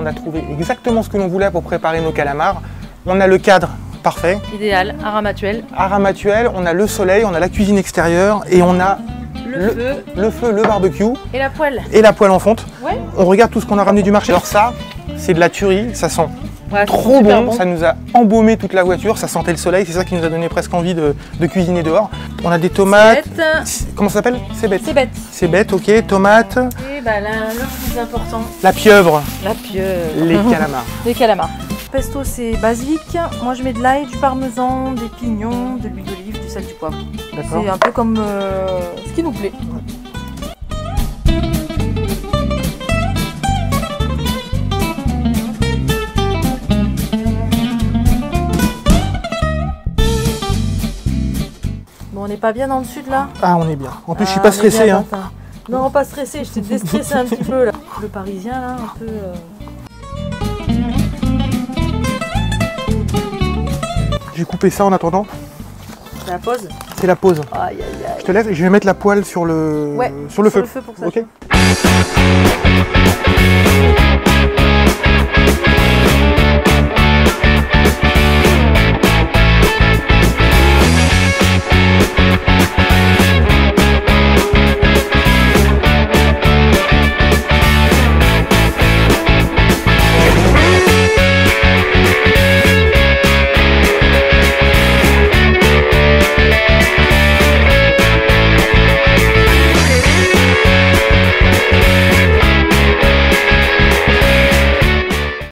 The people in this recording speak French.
on a trouvé exactement ce que l'on voulait pour préparer nos calamars. On a le cadre parfait, Idéal, aramatuel, aramatuel, on a le soleil, on a la cuisine extérieure et on a le, Le- feu le feu, le barbecue et la poêle. et la poêle en fonte. Ouais. On regarde tout ce qu'on a ramené du marché. Alors ça, c'est de la tuerie, ça sent Ouais, trop bon, ça nous a embaumé toute la voiture, ça sentait le soleil, c'est ça qui nous a donné presque envie de, de cuisiner dehors. On a des tomates, comment ça s'appelle? C'est bête. C'est bête. C'est bête, ok, tomates, Bah plus important, la pieuvre, la pieuvre. les calamars. Les calamars. Pesto, c'est basique. Moi, je mets de l'ail, du parmesan, des pignons, de l'huile d'olive, du sel, du poivre. D'accord C'est un peu comme euh, ce qui nous plaît. Bon, on n'est pas bien dans le sud là? Ah, on est bien. En plus, je suis Ah, pas stressé. Hein. Non, pas stressé, je t'ai déstressé un petit peu là. Le parisien là, un peu. euh, J'ai coupé ça en attendant. C'est la pause. C'est la pause. Aïe aïe aïe. Je te laisse, je vais mettre la poêle sur le, Ouais, sur le feu. pour que ça Ok.